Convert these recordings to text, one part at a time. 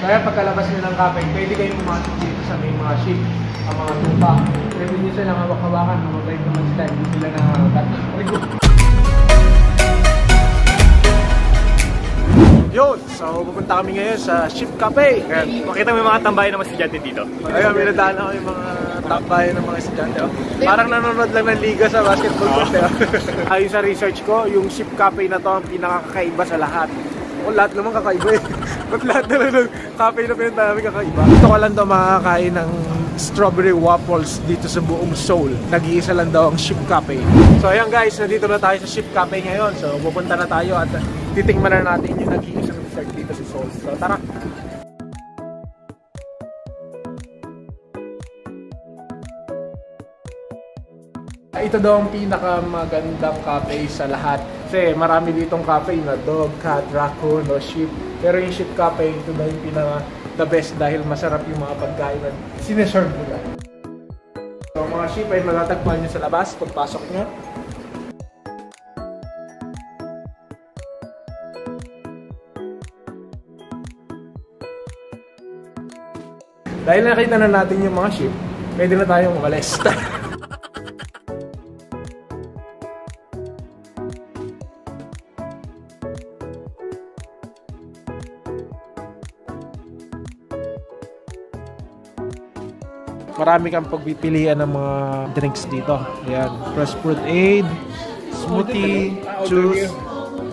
Kaya pagkalabas nyo ng cafe, pwede kayong pumasok dito sa may mga ship, ang mga tupa. Pwede nyo silang hawak-hawakan, mababait naman sila, hindi sila nangangagat. Yun! So, pupunta kami ngayon sa Ship Cafe. Ayan, makita mo yung mga tambayan ng mga estudyante dito. Ayun, may nadaan ako yung mga tambayan ng mga estudyante. Oh. Parang nanonood lang ng liga sa basketball court. Eh. Ayon sa research ko, yung Ship Cafe na to ang pinakakaiba sa lahat. O lahat naman kakaiba eh. Ba't lahat na lang ng cafe na pinunta namin kakaiba? Dito ka lang daw makakain ng strawberry waffles dito sa buong Seoul. Nag-iisa lang daw ang Ship Cafe. So ayan guys, nandito na tayo sa Ship Cafe ngayon. So pupunta na tayo at titingnan na natin yung nag-iisang dessert dito sa Seoul. So tara! Ito daw ang pinakamagandang cafe sa lahat. Kasi marami ditong cafe na dog, cat, raccoon, o sheep. Pero yung sheep cafe, ito daw yung pinaka the best dahil masarap yung mga pagkain na sineserve nila. So mga sheep ay matatagpuan nyo sa labas pagpasok nyo. Dahil nakita na natin yung mga sheep, pwede na tayong umalis. marami kang pagpipilian ng mga drinks dito. Ayan, fresh fruit aid, smoothie, juice,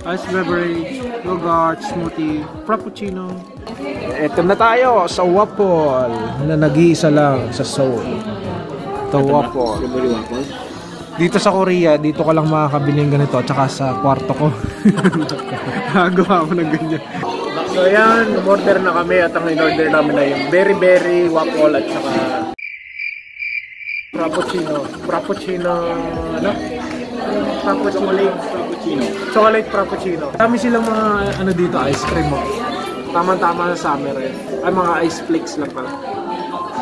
ice beverage, yogurt, smoothie, frappuccino. Ito na tayo sa Waffle na nag-iisa lang sa Seoul. Ito Waffle. Dito sa Korea, dito ko lang makakabili ng ganito tsaka sa kwarto ko. Nagawa ko ng ganyan. So ayan, order na kami at ang in-order namin na yung very very waffle at saka Frappuccino. Frappuccino, ano? Frappuccino. Frappuccino. Chocolate Frappuccino. Dami silang mga, ano dito, ice cream mo. Tama-tama sa summer eh. Ay, mga ice flakes lang pala.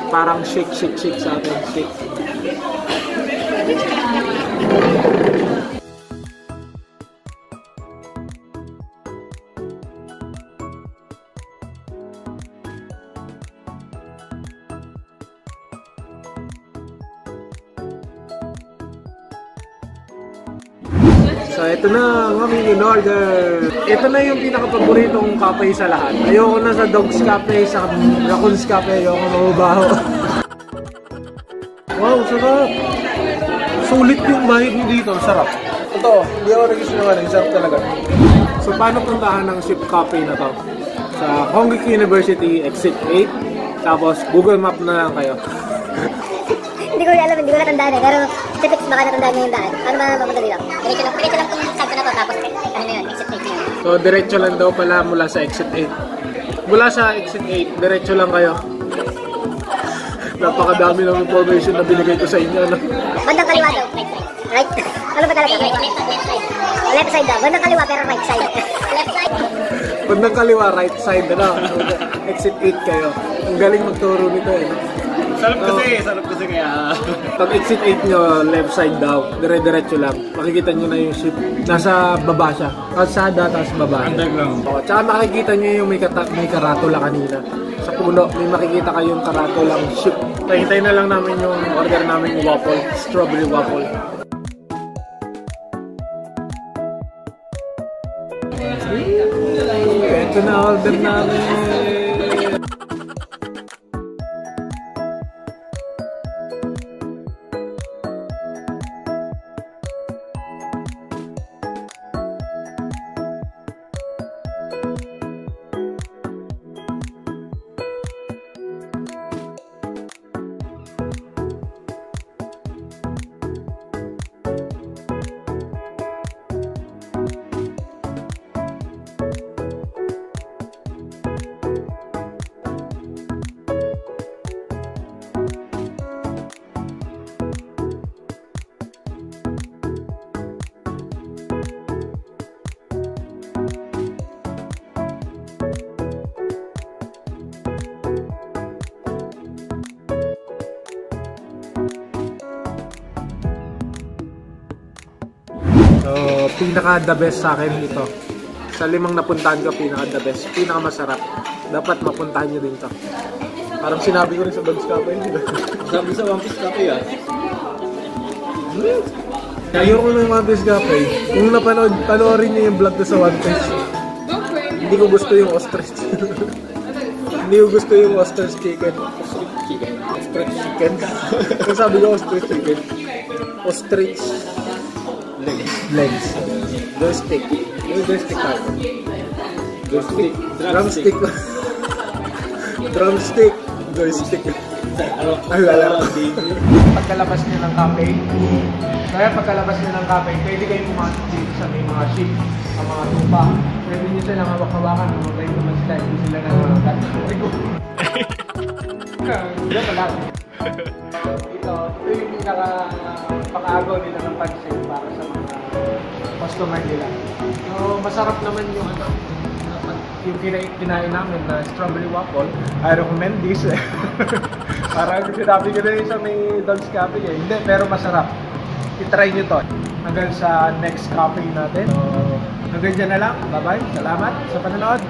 Parang shake, shake, shake sa atin. Shake. So, ito na ang aming in-order. Ito na yung pinaka-paboritong cafe sa lahat. Ayoko na sa Dogs Cafe, sa Raccoons Cafe, ayoko mababaho. wow, sarap! Sulit yung bahid nyo dito, sarap. Ito, hindi ako nag-isinungaling, sarap talaga. So, paano puntahan ng Ship Cafe na to? Sa Hongik University, exit 8. Tapos, Google Map na lang kayo. Hindi ko alam, hindi ko natandaan eh. Pero baka natandaan niya yung daan. Paano ba mapunta dito? Diretso lang, diretso lang kung saan ka na to. Tapos ano na yun, exit 8 na yun. So, diretso lang daw pala mula sa exit 8. Mula sa exit 8, diretso lang kayo. Napakadami ng information na binigay ko sa inyo. No? Bandang kaliwa daw. Right? Ano ba talaga? Left, left, left side. Left side daw. Bandang kaliwa pero right side. left side. Bandang kaliwa, right side, ano? exit 8 kayo. Ang galing magturo nito eh. Sarap kasi, sarap kasi kaya. Pag exit 8 nyo, left side daw, dire-diretso lang. Makikita nyo na yung ship. Nasa baba siya. Kalsada, tapos baba. Underground. O, tsaka makikita nyo yung may, kata- may karatula kanina. Sa puno, may makikita kayong karatulang ship. Hintayin na lang namin yung order namin yung waffle, strawberry waffle. Ito na order namin. So, pinaka the best sa akin ito. Sa limang napuntahan ko, pinaka the best, pinaka masarap. Dapat mapuntahan nyo din to. Parang sinabi ko rin sa Dogs Cafe. Sabi sa One Piece Cafe ah. Ayoko ng One Piece Cafe. Kung napanood, panoorin nyo yung vlog ko sa One Piece. Hindi ko gusto yung ostrich. Hindi ko gusto yung ostrich chicken. Chicken. Ostrich chicken. Kung sabi ko ostrich chicken. Ostrich Legs. Joystick. Yung joystick ako. Joystick. Drumstick. Drumstick. Joystick. Ay, wala. Baby. Pagkalabas niyo ng cafe, kaya pagkalabas niyo ng cafe, pwede kayo pumasok dito sa may mga ship, ang mga tupa. Pwede niyo silang hawak-hawakan, mamatay naman sila, hindi sila nangangagat. Rigo. Diyan ka lang. Ito, ito yung pinaka pakaagaw nila ng pansin para sa mga customer nila. So, masarap naman yung ano, yung kinain, kinain namin na strawberry waffle. I recommend this. Parang sinabi ko na yun sa may Don's Cafe eh. Hindi, pero masarap. I-try nyo to. Hanggang sa next cafe natin. So, hanggang dyan na lang. Bye-bye. Salamat sa panonood.